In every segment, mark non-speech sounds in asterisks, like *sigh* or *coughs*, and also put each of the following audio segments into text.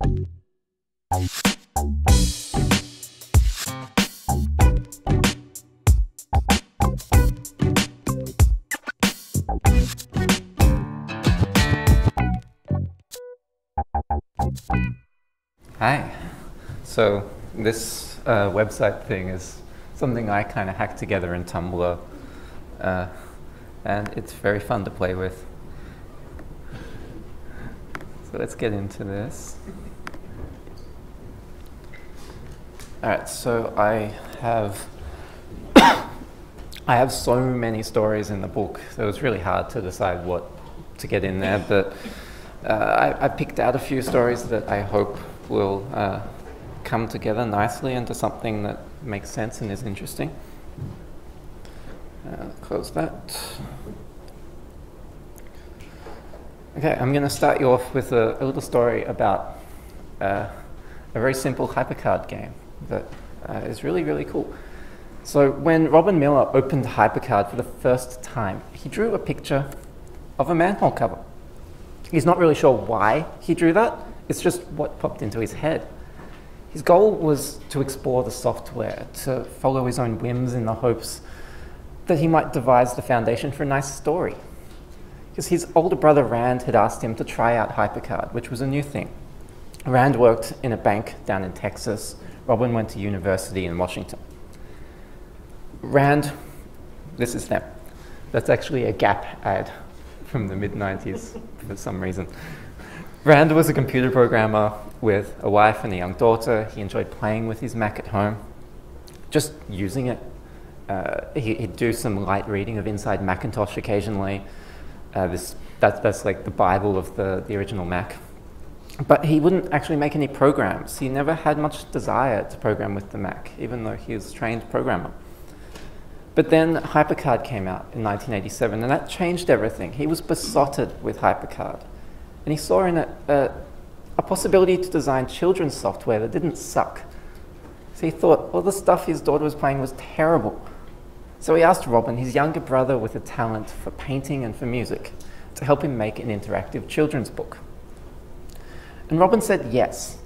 Hi. So this uh, website thing is something I kind of hacked together in Tumblr, uh, and it's very fun to play with. So let's get into this. All right, so I have *coughs* I have so many stories in the book, so it was really hard to decide what to get in there. But uh, I, I, picked out a few stories that I hope will uh, come together nicely into something that makes sense and is interesting. Uh, close that. Okay, I'm going to start you off with a, a little story about uh, a very simple hypercard game that uh, is really, really cool. So when Robin Miller opened HyperCard for the first time, he drew a picture of a manhole cover. He's not really sure why he drew that, it's just what popped into his head. His goal was to explore the software, to follow his own whims in the hopes that he might devise the foundation for a nice story. Because his older brother Rand had asked him to try out HyperCard, which was a new thing. Rand worked in a bank down in Texas. Robin went to university in Washington. Rand, this is them. That's actually a Gap ad from the mid 90s *laughs* for some reason. Rand was a computer programmer with a wife and a young daughter. He enjoyed playing with his Mac at home, just using it. Uh, he, would do some light reading of Inside Macintosh occasionally. Uh, this, that, that's like the Bible of the, the original Mac. But he wouldn't actually make any programs. He never had much desire to program with the Mac, even though he was a trained programmer. But then HyperCard came out in 1987, and that changed everything. He was besotted with HyperCard. And he saw in it a, a possibility to design children's software that didn't suck. So he thought, well, the stuff his daughter was playing was terrible. So he asked Robin, his younger brother with a talent for painting and for music, to help him make an interactive children's book. And Robin said yes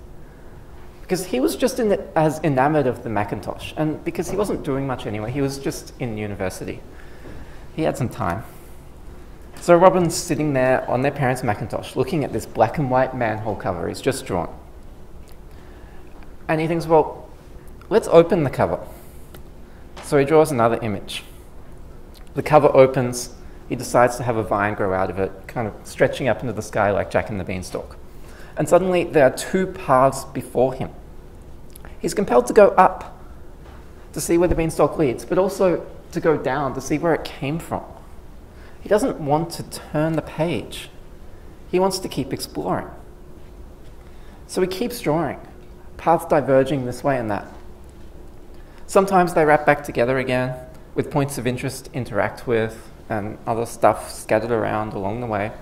because he was just in as enamored of the Macintosh, and because he wasn't doing much anyway, he was just in university. He had some time. So Robin's sitting there on their parents' Macintosh, looking at this black and white manhole cover he's just drawn. And he thinks, well, let's open the cover. So he draws another image. The cover opens, he decides to have a vine grow out of it, kind of stretching up into the sky like Jack and the Beanstalk. And suddenly there are two paths before him he's compelled to go up to see where the beanstalk leads, but also to go down to see where it came from. He doesn't want to turn the page, he wants to keep exploring. So he keeps drawing, paths diverging this way and that. Sometimes they wrap back together again with points of interest to interact with and other stuff scattered around along the way.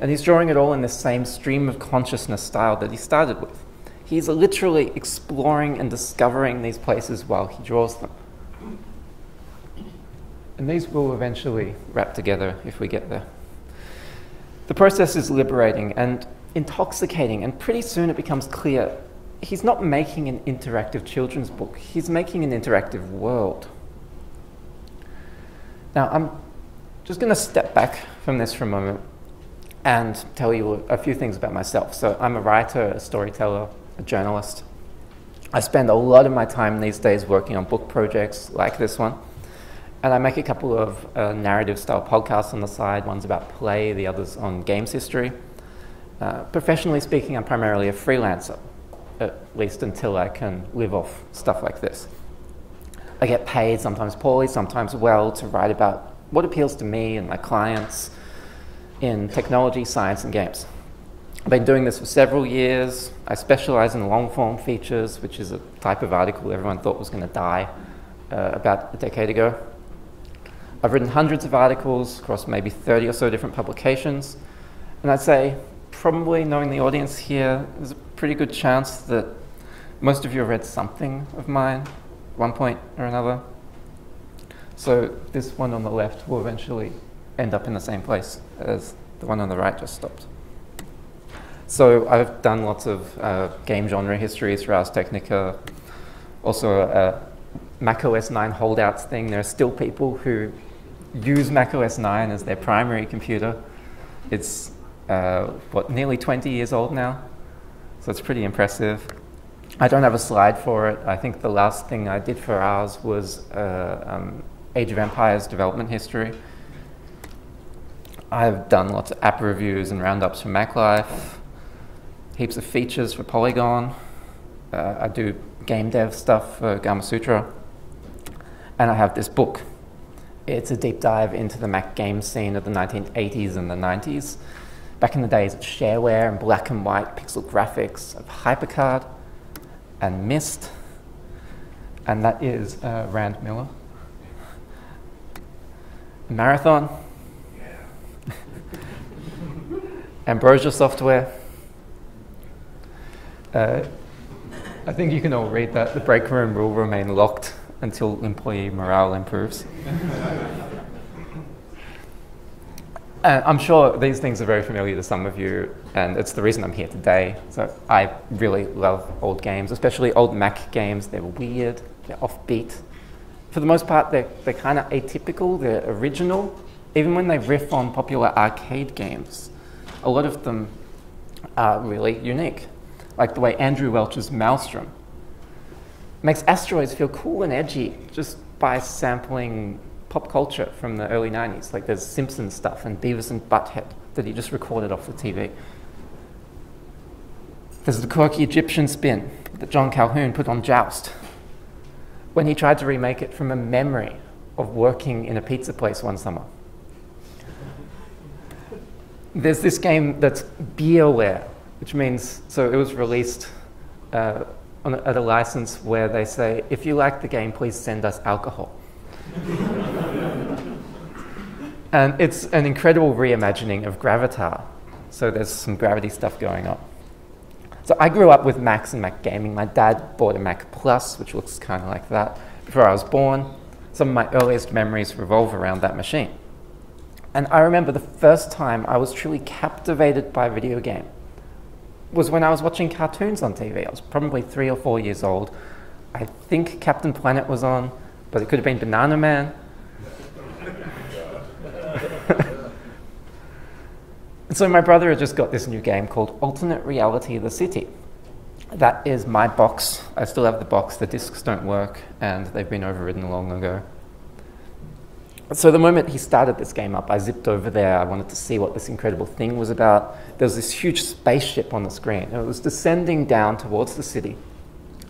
And he's drawing it all in the same stream of consciousness style that he started with. He's literally exploring and discovering these places while he draws them. And these will eventually wrap together if we get there. The process is liberating and intoxicating, and pretty soon it becomes clear he's not making an interactive children's book, he's making an interactive world. Now, I'm just going to step back from this for a moment and tell you a few things about myself. So, I'm a writer, a storyteller, a journalist. I spend a lot of my time these days working on book projects like this one. And I make a couple of uh, narrative style podcasts on the side. One's about play, the other's on games history. Uh, professionally speaking, I'm primarily a freelancer, at least until I can live off stuff like this. I get paid, sometimes poorly, sometimes well, to write about what appeals to me and my clients in technology, science, and games. I've been doing this for several years. I specialize in long form features, which is a type of article everyone thought was going to die uh, about a decade ago. I've written hundreds of articles across maybe 30 or so different publications. And I'd say, probably knowing the audience here, there's a pretty good chance that most of you have read something of mine at one point or another. So this one on the left will eventually end up in the same place as the one on the right just stopped. So I've done lots of uh, game genre history through Ars Technica, also a Mac OS 9 holdouts thing. There are still people who use Mac OS 9 as their primary computer. It's, uh, what, nearly 20 years old now? So it's pretty impressive. I don't have a slide for it. I think the last thing I did for Ars was uh, um, Age of Empires development history. I've done lots of app reviews and roundups for MacLife, heaps of features for Polygon. Uh, I do game dev stuff for Gamasutra, And I have this book. It's a deep dive into the Mac game scene of the 1980s and the 90s. Back in the days of shareware and black and white pixel graphics, of HyperCard and Myst. And that is uh, Rand Miller. Marathon. Ambrosia software. Uh, I think you can all read that. The break room will remain locked until employee morale improves. *laughs* Uh, I'm sure these things are very familiar to some of you, and it's the reason I'm here today. So I really love old games, especially old Mac games. They're weird, they're offbeat. For the most part, they're, they're kind of atypical, they're original. Even when they riff on popular arcade games, a lot of them are really unique. Like the way Andrew Welch's Maelstrom makes asteroids feel cool and edgy just by sampling pop culture from the early 90s. Like there's Simpsons stuff and Beavis and Butthead that he just recorded off the TV. There's the quirky Egyptian spin that John Calhoun put on Joust when he tried to remake it from a memory of working in a pizza place one summer. There's this game that's beerware, which means, so it was released uh, a, at a license where they say, if you like the game, please send us alcohol. *laughs* and it's an incredible reimagining of Gravitar. So there's some gravity stuff going on. So I grew up with Macs and Mac gaming. My dad bought a Mac Plus, which looks kind of like that, before I was born. Some of my earliest memories revolve around that machine. And I remember the first time I was truly captivated by a video game was when I was watching cartoons on TV. I was probably three or four years old. I think Captain Planet was on but it could have been Bananaman. *laughs* so my brother had just got this new game called Alternate Reality of the City. That is my box. I still have the box. The discs don't work, and they've been overridden long ago. So the moment he started this game up, I zipped over there. I wanted to see what this incredible thing was about. There was this huge spaceship on the screen. It was descending down towards the city,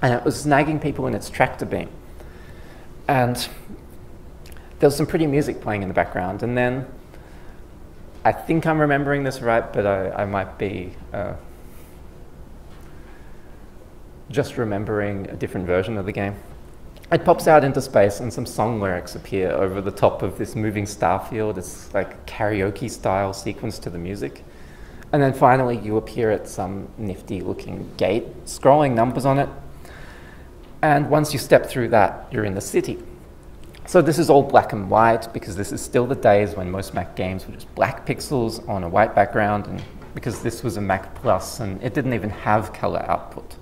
and it was snagging people in its tractor beam. And there was some pretty music playing in the background. And then I think I'm remembering this right, but I, I might be uh, just remembering a different version of the game. It pops out into space and some song lyrics appear over the top of this moving star field. It's like karaoke style sequence to the music. And then finally you appear at some nifty looking gate, scrolling numbers on it, and once you step through that, you're in the city. So this is all black and white because this is still the days when most Mac games were just black pixels on a white background and because this was a Mac Plus and it didn't even have color output.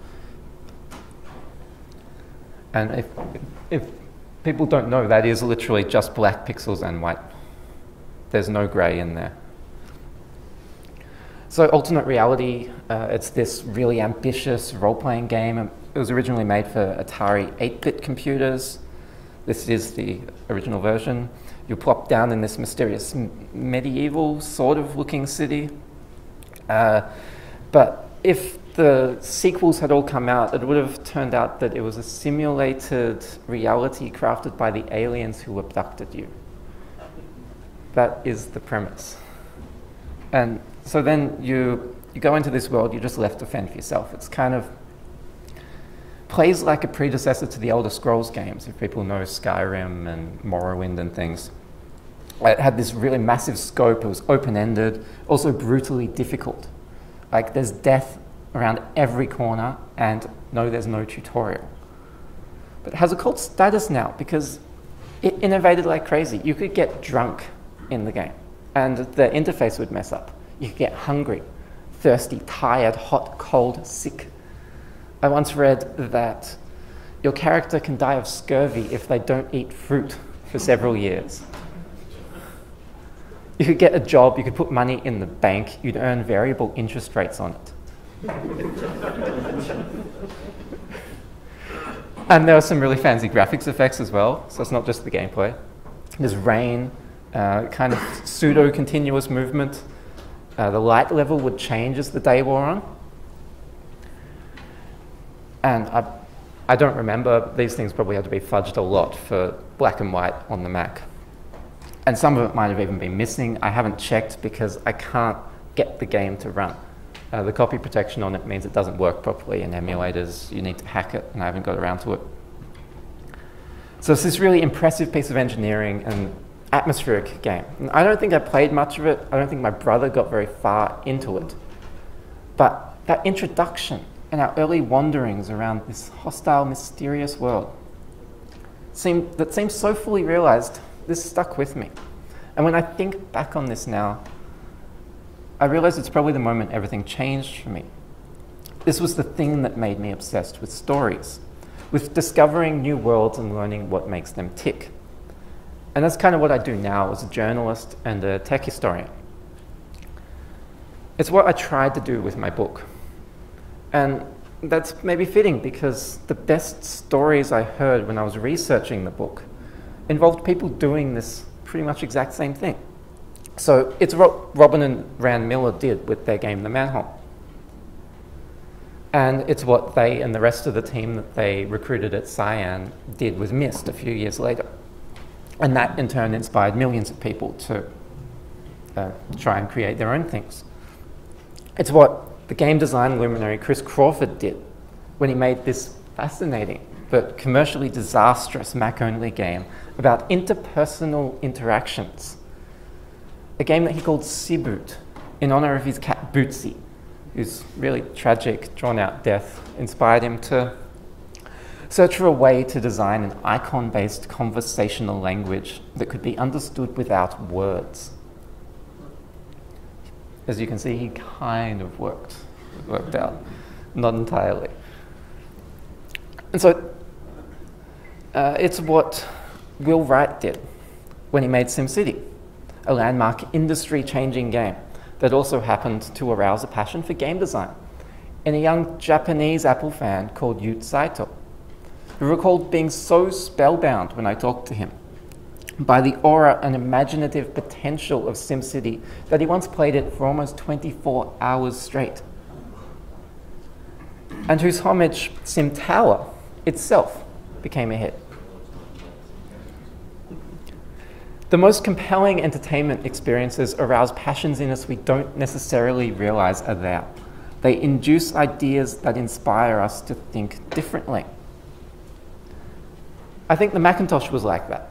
And if, if people don't know, that is literally just black pixels and white. There's no gray in there. So alternate reality, uh, it's this really ambitious role-playing game. It was originally made for Atari 8-bit computers. This is the original version. You plop down in this mysterious medieval sort of looking city. Uh, but if the sequels had all come out, it would have turned out that it was a simulated reality crafted by the aliens who abducted you. That is the premise. And so then you, you go into this world, you're just left to fend for yourself. It's kind of plays like a predecessor to the Elder Scrolls games, if people know Skyrim and Morrowind and things. It had this really massive scope, it was open-ended, also brutally difficult. Like there's death around every corner and no, there's no tutorial. But it has a cult status now because it innovated like crazy. You could get drunk in the game and the interface would mess up you could get hungry. thirsty, tired, hot, cold, sick. I once read that your character can die of scurvy if they don't eat fruit for several years. You could get a job, you could put money in the bank, you'd earn variable interest rates on it. *laughs* and there are some really fancy graphics effects as well, so it's not just the gameplay. There's rain, uh, kind of pseudo continuous movement. Uh, the light level would change as the day wore on. And I, I don't remember, these things probably had to be fudged a lot for black and white on the Mac. And some of it might have even been missing. I haven't checked because I can't get the game to run. Uh, the copy protection on it means it doesn't work properly in emulators. You need to hack it, and I haven't got around to it. So it's this really impressive piece of engineering and atmospheric game. And I don't think I played much of it. I don't think my brother got very far into it. But that introduction and our early wanderings around this hostile, mysterious world seem, that seems so fully realized, this stuck with me. And when I think back on this now, I realize it's probably the moment everything changed for me. This was the thing that made me obsessed with stories, with discovering new worlds and learning what makes them tick. And that's kind of what I do now as a journalist and a tech historian. It's what I tried to do with my book. And that's maybe fitting because the best stories I heard when I was researching the book involved people doing this pretty much exact same thing. So it's what Robin and Rand Miller did with their game, The Manhole. And it's what they and the rest of the team that they recruited at Cyan did with Myst a few years later. And that in turn inspired millions of people to uh, try and create their own things. It's what the game design luminary Chris Crawford did when he made this fascinating but commercially disastrous Mac only game about interpersonal interactions. A game that he called Siboot in honor of his cat Bootsy, whose really tragic, drawn out death inspired him to search for a way to design an icon based conversational language that could be understood without words as you can see, he kind of worked, worked out, not entirely. And so uh, it's what Will Wright did when he made SimCity, a landmark industry changing game that also happened to arouse a passion for game design in a young Japanese Apple fan called Yoot Saito, who recalled being so spellbound when I talked to him by the aura and imaginative potential of SimCity that he once played it for almost 24 hours straight. And whose homage Sim Tower itself became a hit. The most compelling entertainment experiences arouse passions in us we don't necessarily realize are there. They induce ideas that inspire us to think differently. I think the Macintosh was like that.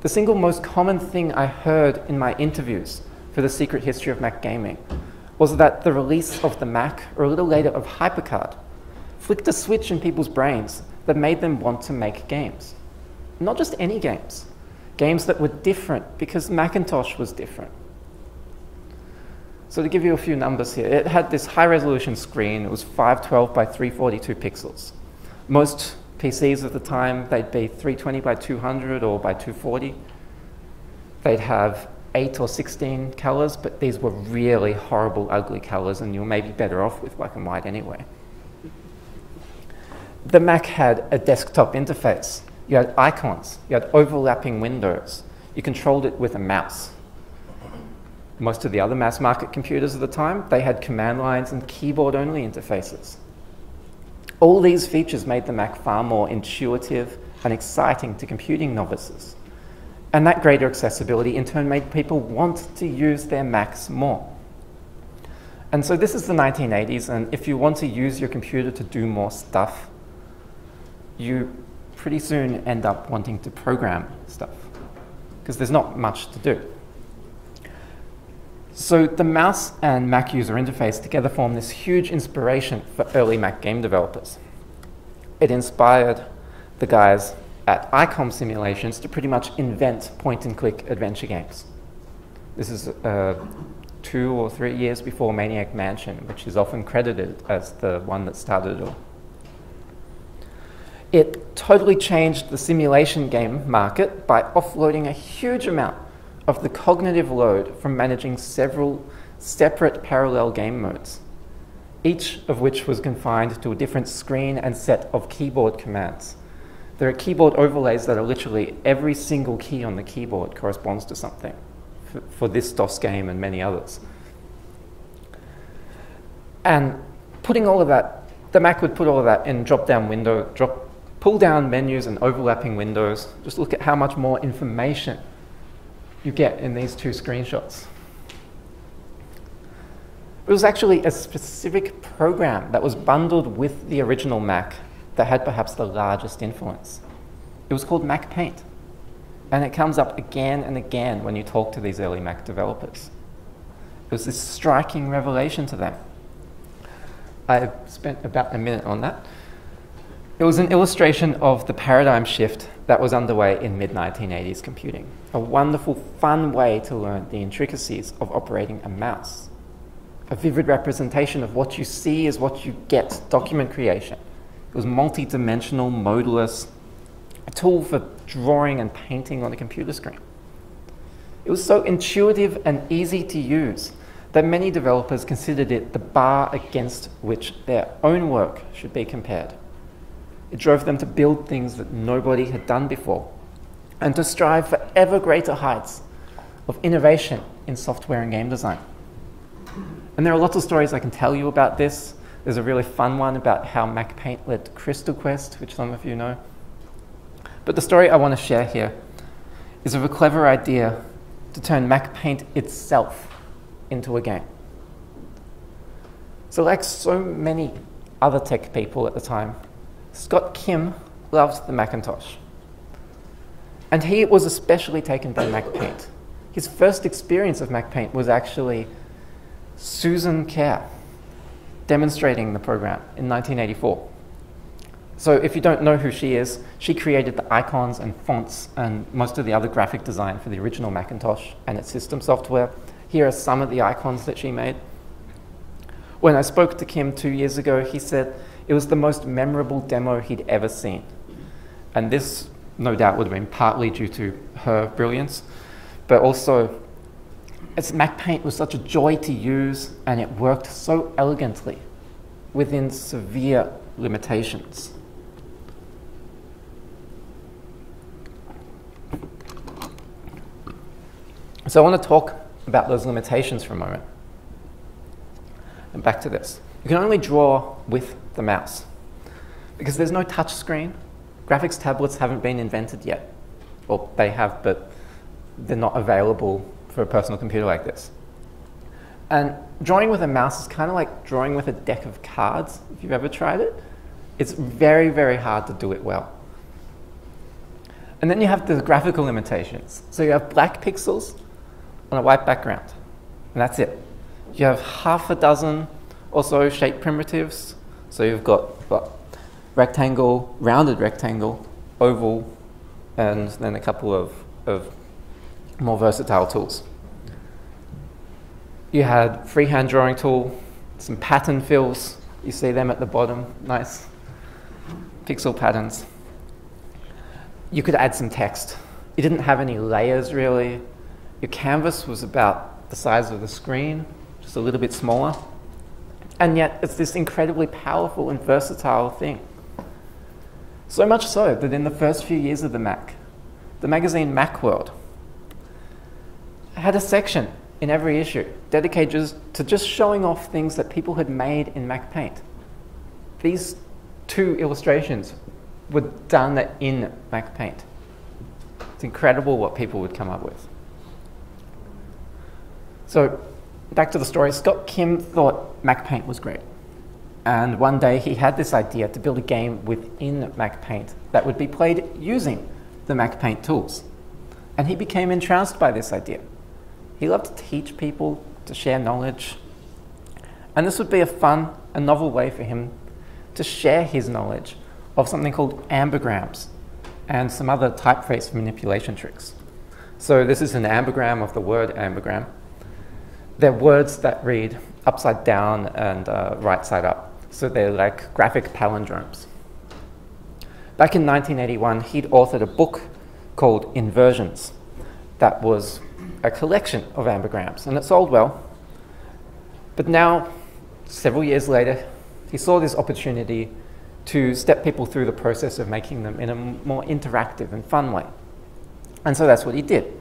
The single most common thing I heard in my interviews for The Secret History of Mac Gaming was that the release of the Mac, or a little later of HyperCard, flicked a switch in people's brains that made them want to make games. Not just any games, games that were different because Macintosh was different. So to give you a few numbers here, it had this high resolution screen, it was 512 by 342 pixels. Most PCs at the time, they'd be 320 by 200 or by 240. They'd have 8 or 16 colors, but these were really horrible, ugly colors, and you're maybe better off with black and white anyway. The Mac had a desktop interface. You had icons, you had overlapping windows. You controlled it with a mouse. Most of the other mass market computers of the time, they had command lines and keyboard only interfaces. All these features made the Mac far more intuitive and exciting to computing novices. And that greater accessibility in turn made people want to use their Macs more. And so this is the 1980s, and if you want to use your computer to do more stuff, you pretty soon end up wanting to program stuff, because there's not much to do. So the mouse and Mac user interface together form this huge inspiration for early Mac game developers. It inspired the guys at ICOM Simulations to pretty much invent point-and-click adventure games. This is uh, two or three years before Maniac Mansion, which is often credited as the one that started all. It totally changed the simulation game market by offloading a huge amount of the cognitive load from managing several separate parallel game modes, each of which was confined to a different screen and set of keyboard commands. There are keyboard overlays that are literally every single key on the keyboard corresponds to something for, for this DOS game and many others. And putting all of that, the Mac would put all of that in drop-down window, drop, pull-down menus and overlapping windows. Just look at how much more information you get in these two screenshots. It was actually a specific program that was bundled with the original Mac that had perhaps the largest influence. It was called Mac Paint. And it comes up again and again when you talk to these early Mac developers. It was this striking revelation to them. I spent about a minute on that. It was an illustration of the paradigm shift that was underway in mid 1980s computing. A wonderful, fun way to learn the intricacies of operating a mouse. A vivid representation of what you see is what you get document creation. It was multi dimensional, modeless, a tool for drawing and painting on a computer screen. It was so intuitive and easy to use that many developers considered it the bar against which their own work should be compared. It drove them to build things that nobody had done before and to strive for ever greater heights of innovation in software and game design. And there are lots of stories I can tell you about this. There's a really fun one about how Mac Paint led Crystal Quest, which some of you know. But the story I want to share here is of a clever idea to turn Mac Paint itself into a game. So, like so many other tech people at the time, Scott Kim loved the Macintosh. And he was especially taken by Mac Paint. His first experience of Mac Paint was actually Susan Kare demonstrating the program in 1984. So if you don't know who she is, she created the icons and fonts and most of the other graphic design for the original Macintosh and its system software. Here are some of the icons that she made. When I spoke to Kim two years ago, he said it was the most memorable demo he'd ever seen. And this, no doubt, would have been partly due to her brilliance, but also as Mac Paint was such a joy to use and it worked so elegantly within severe limitations. So I want to talk about those limitations for a moment. And back to this. You can only draw with the mouse because there's no touch screen. Graphics tablets haven't been invented yet. Well, they have, but they're not available for a personal computer like this. And drawing with a mouse is kind of like drawing with a deck of cards, if you've ever tried it. It's very, very hard to do it well. And then you have the graphical limitations. So you have black pixels on a white background. And that's it. You have half a dozen or so shape primitives. So you've got rectangle, rounded rectangle, oval, and then a couple of, of more versatile tools. You had freehand drawing tool, some pattern fills. You see them at the bottom, nice pixel patterns. You could add some text. You didn't have any layers really. Your canvas was about the size of the screen, just a little bit smaller. And yet, it's this incredibly powerful and versatile thing. So much so that in the first few years of the Mac, the magazine Macworld had a section in every issue dedicated to just showing off things that people had made in Mac Paint. These two illustrations were done in Mac Paint. It's incredible what people would come up with. So back to the story, Scott Kim thought MacPaint was great. And one day he had this idea to build a game within MacPaint that would be played using the MacPaint tools. And he became entranced by this idea. He loved to teach people, to share knowledge. And this would be a fun and novel way for him to share his knowledge of something called ambigrams and some other typeface manipulation tricks. So this is an ambigram of the word ambigram. They're words that read upside down and uh, right side up. So they're like graphic palindromes. Back in 1981, he'd authored a book called Inversions that was a collection of ambigrams, and it sold well. But now, several years later, he saw this opportunity to step people through the process of making them in a more interactive and fun way. And so that's what he did.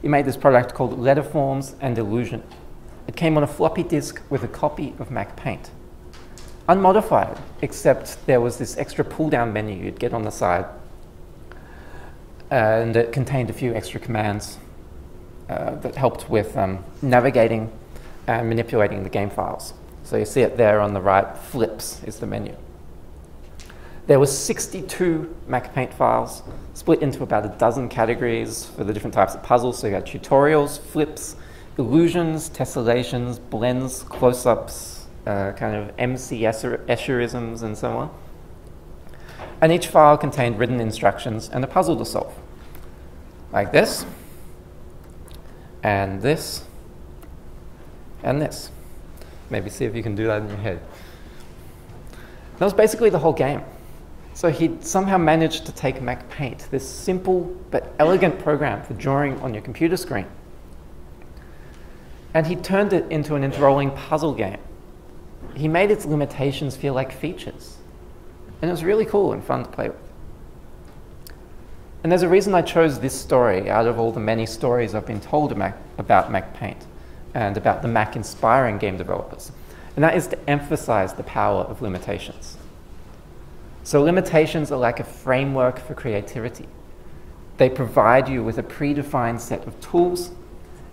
He made this product called Letterforms and Illusion. It came on a floppy disk with a copy of Mac Paint. Unmodified, except there was this extra pull down menu you'd get on the side. And it contained a few extra commands uh, that helped with um, navigating and manipulating the game files. So you see it there on the right, flips is the menu. There were 62 MacPaint files split into about a dozen categories for the different types of puzzles. So you had tutorials, flips, illusions, tessellations, blends, close-ups, uh, kind of MC Escherisms and so on. And each file contained written instructions and a puzzle to solve. Like this, and this, and this. Maybe see if you can do that in your head. That was basically the whole game. So he somehow managed to take Mac Paint, this simple but elegant program for drawing on your computer screen, and he turned it into an enthralling puzzle game. He made its limitations feel like features. And it was really cool and fun to play with. And there's a reason I chose this story out of all the many stories I've been told about Mac Paint and about the Mac inspiring game developers. And that is to emphasize the power of limitations. So limitations are like a framework for creativity. They provide you with a predefined set of tools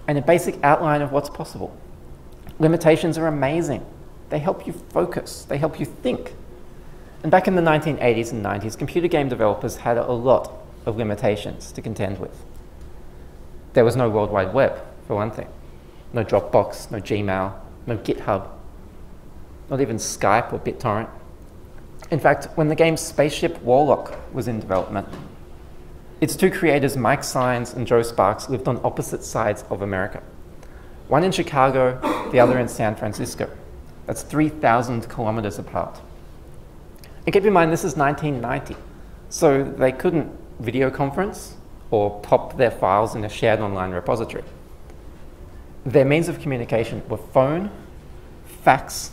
and a basic outline of what's possible. Limitations are amazing. They help you focus, they help you think. And back in the 1980s and 90s, computer game developers had a lot of limitations to contend with. There was no World Wide Web, for one thing. No Dropbox, no Gmail, no GitHub, not even Skype or BitTorrent. In fact, when the game Spaceship Warlock was in development, its two creators, Mike Saenz and Joe Sparks, lived on opposite sides of America. One in Chicago, the other in San Francisco. That's 3,000 kilometers apart. And keep in mind, this is 1990, so they couldn't video conference or pop their files in a shared online repository. Their means of communication were phone, fax,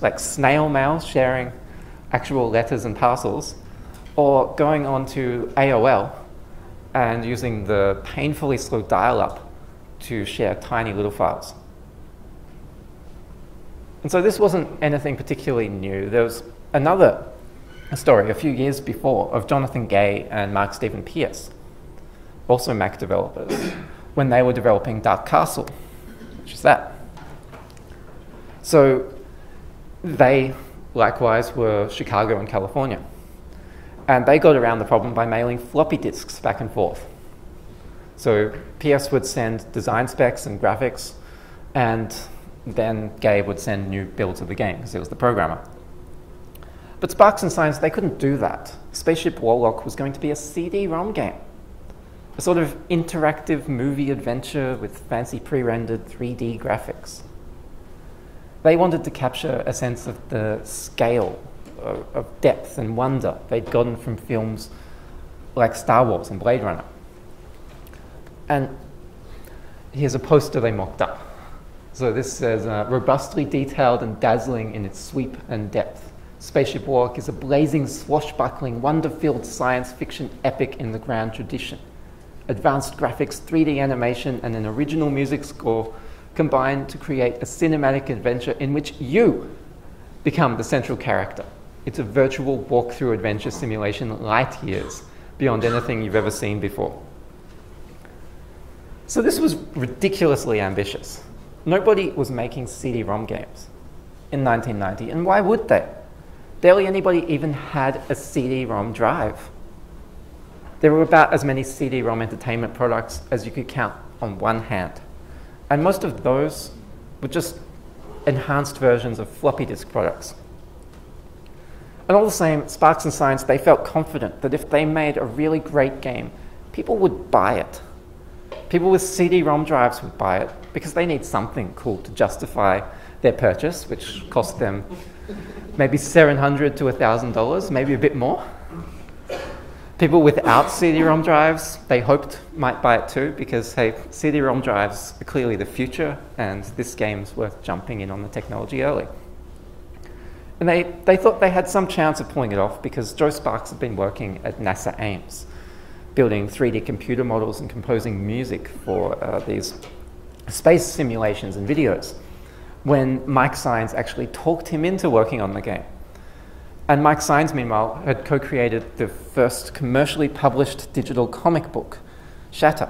like snail mail, sharing actual letters and parcels, or going on to AOL and using the painfully slow dial-up to share tiny little files. And so this wasn't anything particularly new. There was another story a few years before of Jonathan Gay and Mark Stephen Pierce, also Mac developers, when they were developing Dark Castle, which is that. So they likewise were Chicago and California. And they got around the problem by mailing floppy disks back and forth. So PS would send design specs and graphics, and then Gay would send new builds of the game because he was the programmer. But Sparks and Saenz, they couldn't do that. Spaceship Warlock was going to be a CD-ROM game, a sort of interactive movie adventure with fancy pre-rendered 3D graphics. They wanted to capture a sense of the scale of, depth and wonder they'd gotten from films like Star Wars and Blade Runner. And here's a poster they mocked up. So this says, uh, robustly detailed and dazzling in its sweep and depth. Spaceship Warlock is a blazing, swashbuckling, wonder-filled science fiction epic in the grand tradition. Advanced graphics, 3D animation, and an original music score combine to create a cinematic adventure in which you become the central character. It's a virtual walkthrough adventure simulation light years beyond anything you've ever seen before. So this was ridiculously ambitious. Nobody was making CD-ROM games in 1990, and why would they? Barely anybody even had a CD-ROM drive. There were about as many CD-ROM entertainment products as you could count on one hand. And most of those were just enhanced versions of floppy disk products. And all the same, Sparks and Saenz, they felt confident that if they made a really great game, people would buy it. People with CD-ROM drives would buy it, because they need something cool to justify their purchase, which cost them maybe $700 to $1,000, maybe a bit more. People without CD-ROM drives, they hoped might buy it too because, hey, CD-ROM drives are clearly the future and this game's worth jumping in on the technology early. And they, they thought they had some chance of pulling it off because Joe Sparks had been working at NASA Ames, building 3D computer models and composing music for uh, these space simulations and videos when Mike Saenz actually talked him into working on the game. And Mike Saenz, meanwhile, had co created the first commercially published digital comic book, Shatter,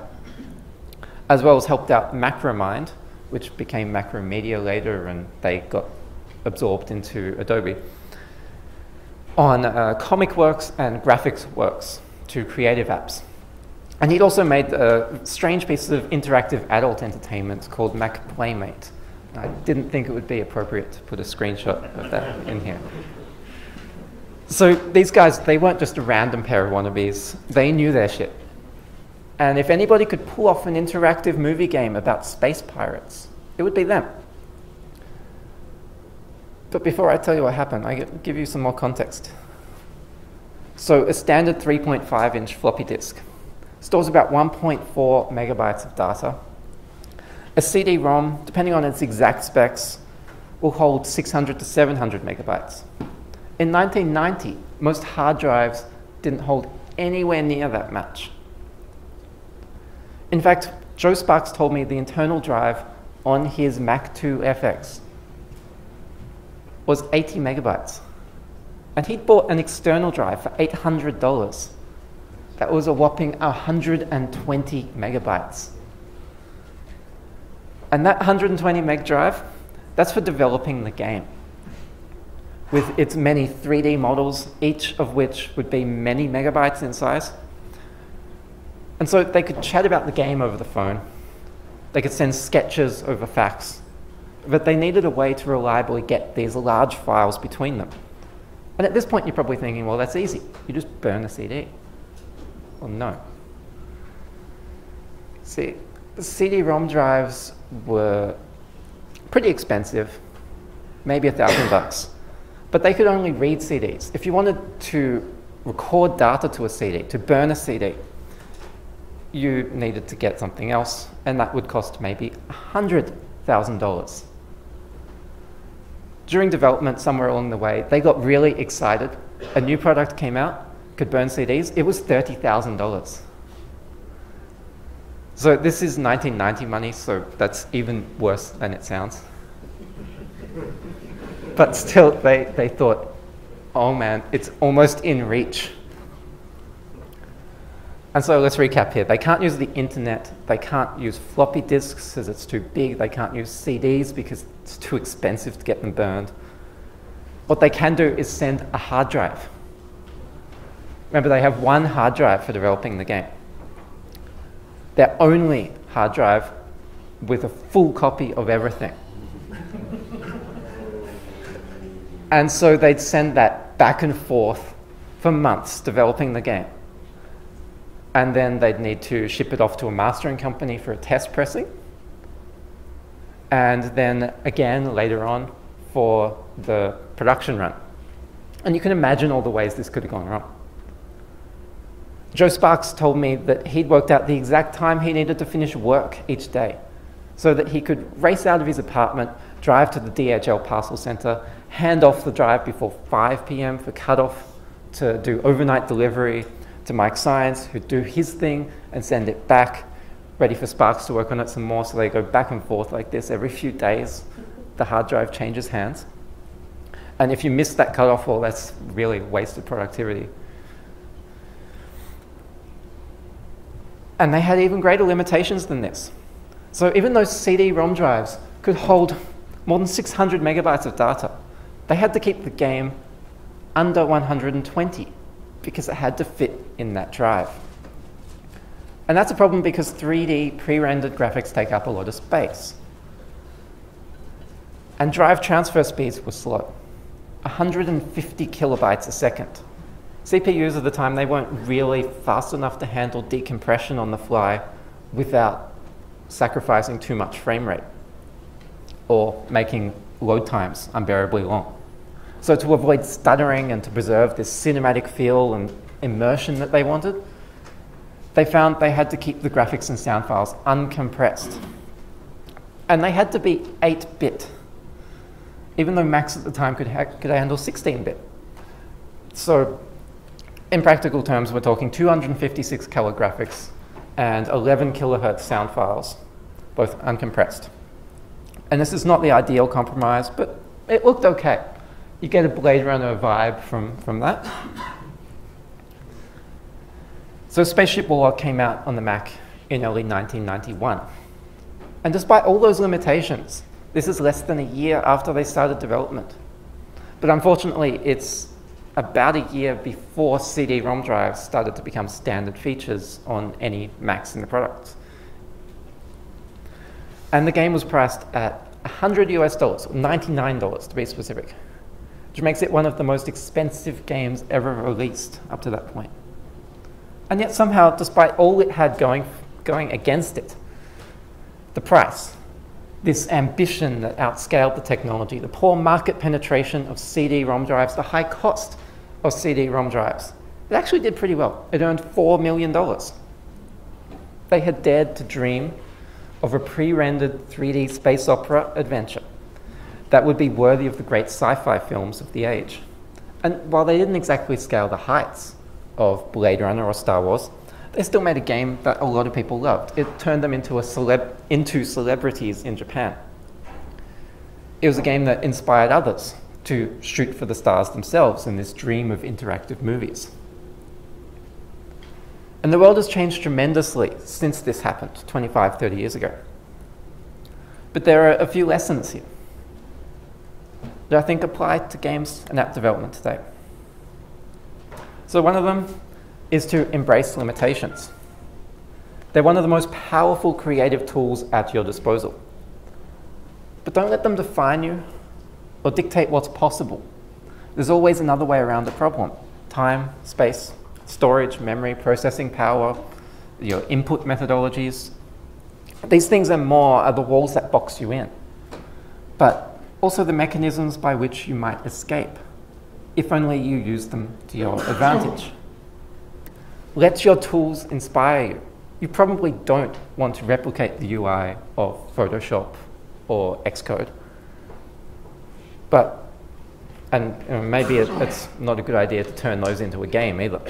as well as helped out Macromind, which became Macromedia later and they got absorbed into Adobe, on uh, comic works and graphics works to creative apps. And he'd also made a strange piece of interactive adult entertainment called Mac Playmate. I didn't think it would be appropriate to put a screenshot of that in here. So these guys, they weren't just a random pair of wannabes. They knew their shit. And if anybody could pull off an interactive movie game about space pirates, it would be them. But before I tell you what happened, I give you some more context. So a standard 3.5 inch floppy disk stores about 1.4 megabytes of data. A CD-ROM, depending on its exact specs, will hold 600 to 700 megabytes. In 1990, most hard drives didn't hold anywhere near that much. In fact, Joe Sparks told me the internal drive on his Mac 2 FX was 80 megabytes. And he'd bought an external drive for $800. That was a whopping 120 megabytes. And that 120 meg drive, that's for developing the game with its many 3D models, each of which would be many megabytes in size. And so they could chat about the game over the phone. They could send sketches over fax. But they needed a way to reliably get these large files between them. And at this point, you're probably thinking, well, that's easy. You just burn a CD. Well, no. See, CD-ROM drives were pretty expensive, maybe a thousand *coughs* bucks. But they could only read CDs. If you wanted to record data to a CD, to burn a CD, you needed to get something else, and that would cost maybe a $100,000. During development, somewhere along the way, they got really excited. A new product came out, could burn CDs, it was $30,000. So this is 1990 money, so that's even worse than it sounds but still, they, they thought, oh man, it's almost in reach. And so let's recap here. They can't use the internet. They can't use floppy disks because it's too big. They can't use CDs because it's too expensive to get them burned. What they can do is send a hard drive. Remember, they have one hard drive for developing the game. Their only hard drive with a full copy of everything. And so they'd send that back and forth for months developing the game. And then they'd need to ship it off to a mastering company for a test pressing. And then again later on for the production run. And you can imagine all the ways this could have gone wrong. Joe Sparks told me that he'd worked out the exact time he needed to finish work each day so that he could race out of his apartment, drive to the DHL parcel center, hand off the drive before 5 p.m. for cutoff to do overnight delivery to Mike Saenz, who'd do his thing and send it back, ready for Sparks to work on it some more. So they go back and forth like this every few days. The hard drive changes hands. And if you miss that cutoff, well, that's really wasted productivity. And they had even greater limitations than this. So even those CD-ROM drives could hold more than 600 megabytes of data. They had to keep the game under 120 because it had to fit in that drive. And that's a problem because 3D pre-rendered graphics take up a lot of space. And drive transfer speeds were slow, 150 kilobytes a second. CPUs at the time, they weren't really fast enough to handle decompression on the fly without sacrificing too much frame rate or making load times unbearably long. So to avoid stuttering and to preserve this cinematic feel and immersion that they wanted, they found they had to keep the graphics and sound files uncompressed. And they had to be 8-bit, even though Macs at the time could, could handle 16-bit. So in practical terms, we're talking 256 color graphics and 11 kilohertz sound files, both uncompressed. And this is not the ideal compromise, but it looked okay. You get a Blade Runner vibe from, from that. So Spaceship Warlock came out on the Mac in early 1991. And despite all those limitations, this is less than a year after they started development. But unfortunately, it's about a year before CD-ROM drives started to become standard features on any Macs in the product. And the game was priced at 100 US dollars, $99 to be specific, which makes it one of the most expensive games ever released up to that point. And yet somehow, despite all it had going, going against it, the price, this ambition that outscaled the technology, the poor market penetration of CD-ROM drives, the high cost of CD-ROM drives, it actually did pretty well. It earned $4 million. They had dared to dream of a pre-rendered 3D space opera adventure that would be worthy of the great sci-fi films of the age. And while they didn't exactly scale the heights of Blade Runner or Star Wars, they still made a game that a lot of people loved. It turned them into, a celeb into celebrities in Japan. It was a game that inspired others to shoot for the stars themselves in this dream of interactive movies. And the world has changed tremendously since this happened 25, 30 years ago. But there are a few lessons here that I think apply to games and app development today. So one of them is to embrace limitations. They're one of the most powerful creative tools at your disposal. But don't let them define you or dictate what's possible. There's always another way around the problem. Time, space, storage, memory, processing power, your input methodologies. These things and more are the walls that box you in, but also the mechanisms by which you might escape, if only you use them to your *coughs* advantage. Let your tools inspire you. You probably don't want to replicate the UI of Photoshop or Xcode. But, and you know, maybe it, it's not a good idea to turn those into a game either.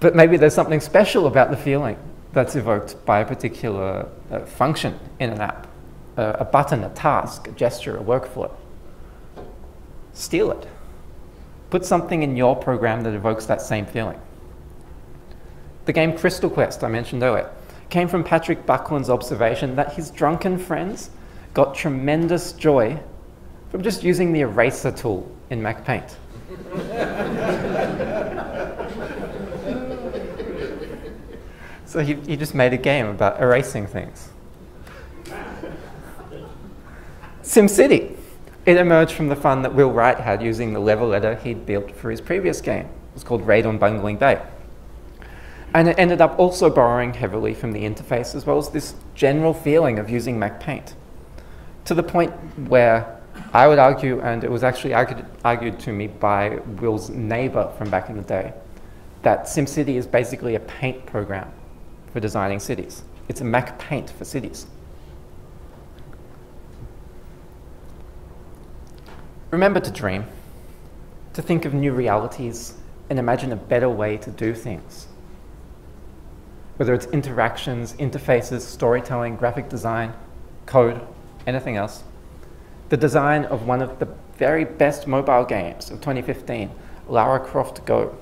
But maybe there's something special about the feeling that's evoked by a particular uh, function in an app, uh, a button, a task, a gesture, a workflow. Steal it. Put something in your program that evokes that same feeling. The game Crystal Quest, I mentioned earlier, came from Patrick Buckland's observation that his drunken friends got tremendous joy from just using the eraser tool in Mac Paint. *laughs* so he, he just made a game about erasing things. SimCity. It emerged from the fun that Will Wright had using the level editor he'd built for his previous game. It was called Raid on Bungling Bay. And it ended up also borrowing heavily from the interface as well as this general feeling of using Mac Paint. To the point where I would argue, and it was actually argued, argued to me by Will's neighbor from back in the day, that SimCity is basically a paint program for designing cities. It's a Mac Paint for cities. Remember to dream, to think of new realities, and imagine a better way to do things. Whether it's interactions, interfaces, storytelling, graphic design, code, anything else the design of one of the very best mobile games of 2015, Lara Croft Go,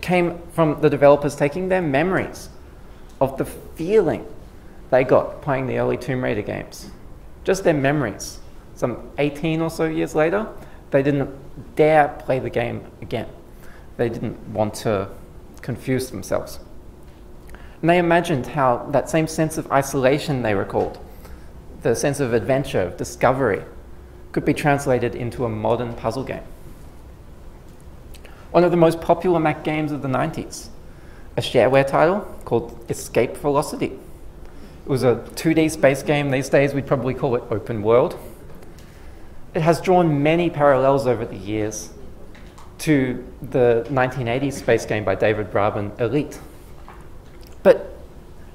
came from the developers taking their memories of the feeling they got playing the early Tomb Raider games. Just their memories. Some 18 or so years later, they didn't dare play the game again. They didn't want to confuse themselves. And they imagined how that same sense of isolation they recalled the sense of adventure, of discovery, could be translated into a modern puzzle game. One of the most popular Mac games of the 90s, a shareware title called Escape Velocity. It was a 2D space game. These days, we'd probably call it open world. It has drawn many parallels over the years to the 1980s space game by David Braben, Elite. But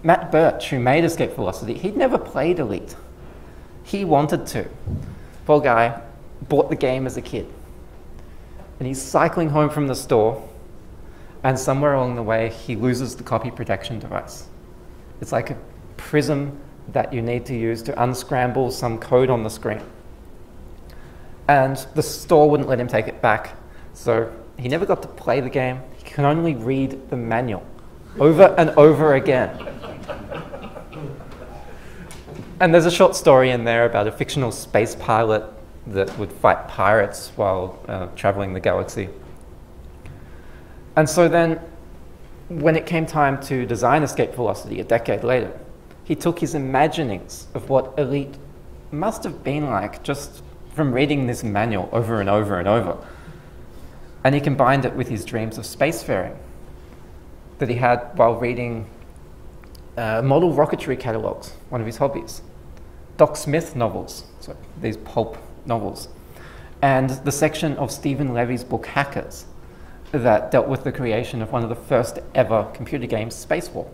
Matt Burch, who made Escape Velocity, he'd never played Elite. He wanted to. Poor guy bought the game as a kid. And he's cycling home from the store, and somewhere along the way, he loses the copy protection device. It's like a prism that you need to use to unscramble some code on the screen. And the store wouldn't let him take it back, so he never got to play the game. He can only read the manual over and over again. And there's a short story in there about a fictional space pilot that would fight pirates while uh, traveling the galaxy. And so then, when it came time to design Escape Velocity a decade later, he took his imaginings of what Elite must have been like just from reading this manual over and over and over. And he combined it with his dreams of spacefaring that he had while reading uh, model rocketry catalogs, one of his hobbies, Doc Smith novels, so these pulp novels, and the section of Steven Levy's book Hackers that dealt with the creation of one of the first ever computer games, Space War.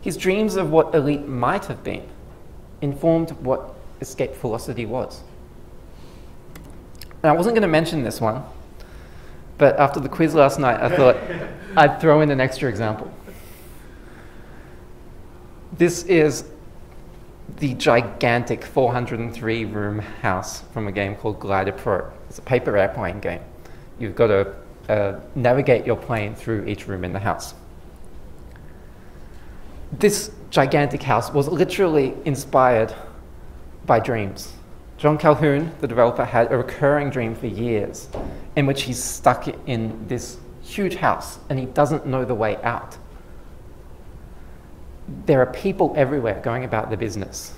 His dreams of what Elite might have been informed what Escape Velocity was. And I wasn't going to mention this one, but after the quiz last night, I thought *laughs* I'd throw in an extra example. This is the gigantic 403 room house from a game called Glider Pro. It's a paper airplane game. You've got to uh, navigate your plane through each room in the house this gigantic house was literally inspired by dreams. John Calhoun, the developer, had a recurring dream for years in which he's stuck in this huge house and he doesn't know the way out. There are people everywhere going about their business,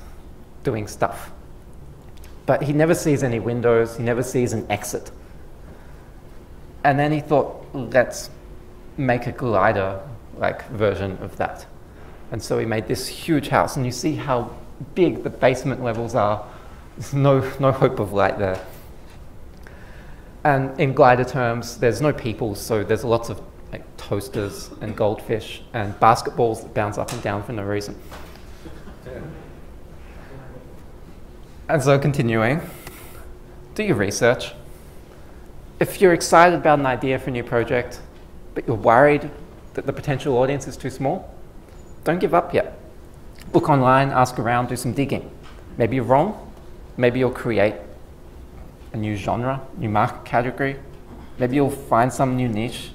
doing stuff. But he never sees any windows, he never sees an exit. And then he thought, let's make a glider like version of that. And so we made this huge house, and you see how big the basement levels are. There's no, no hope of light there. And in glider terms, there's no people, so there's lots of like, toasters and goldfish and basketballs that bounce up and down for no reason. And so continuing, do your research. If you're excited about an idea for a new project, but you're worried that the potential audience is too small, don't give up yet. Look online, ask around, do some digging. Maybe you're wrong. Maybe you'll create a new genre, new market category. Maybe you'll find some new niche.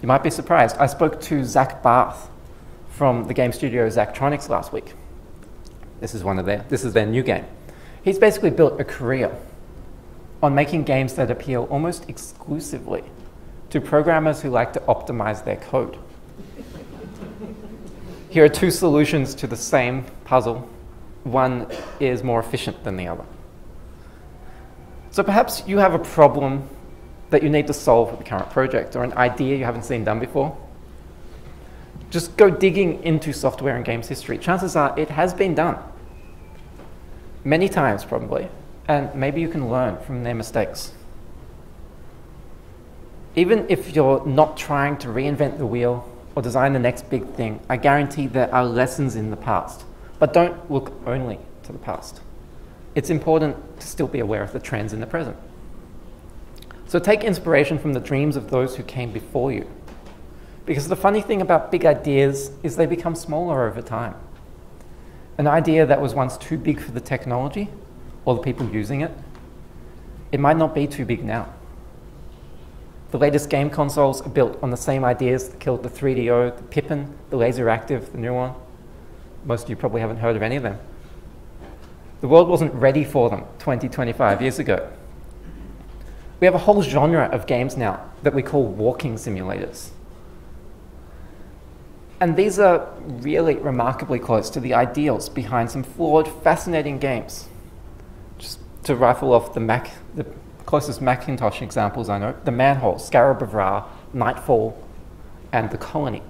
You might be surprised. I spoke to Zach Barth from the game studio Zachtronics last week. This is one of their, this is their new game. He's basically built a career on making games that appeal almost exclusively to programmers who like to optimize their code. Here are two solutions to the same puzzle. One is more efficient than the other. So perhaps you have a problem that you need to solve with the current project or an idea you haven't seen done before. Just go digging into software and games history. Chances are it has been done. Many times, probably. And maybe you can learn from their mistakes. Even if you're not trying to reinvent the wheel or design the next big thing, I guarantee there are lessons in the past. But don't look only to the past. It's important to still be aware of the trends in the present. So take inspiration from the dreams of those who came before you. Because the funny thing about big ideas is they become smaller over time. An idea that was once too big for the technology or the people using it, it might not be too big now. The latest game consoles are built on the same ideas that killed the 3DO, the Pippin, the Laseractive, the Nuon. Most of you probably haven't heard of any of them. The world wasn't ready for them 20, 25 years ago. We have a whole genre of games now that we call walking simulators. And these are really remarkably close to the ideals behind some flawed, fascinating games. Just to rifle off the Mac, the closest Macintosh examples I know, the Manhole, Scarabout, Nightfall, and The Colony.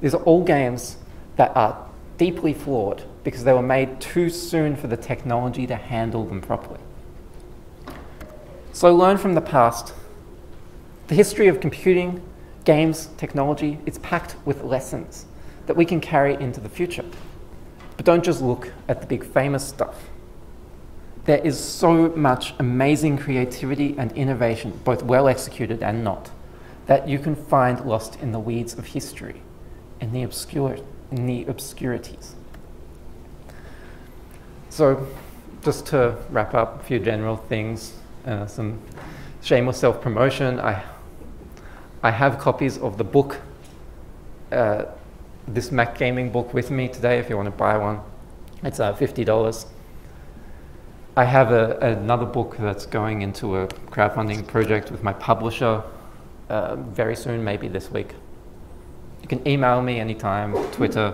These are all games that are deeply flawed because they were made too soon for the technology to handle them properly. So learn from the past. The history of computing, games, technology, it's packed with lessons that we can carry into the future. But don't just look at the big famous stuff. There is so much amazing creativity and innovation, both well executed and not, that you can find lost in the weeds of history, in the, obscure, in the obscurities. So, just to wrap up a few general things, uh, some shameless self promotion. I, I have copies of the book, uh, this Mac gaming book with me today if you want to buy one. It's uh, $50. I have a, another book that's going into a crowdfunding project with my publisher uh, very soon, maybe this week. You can email me anytime, Twitter.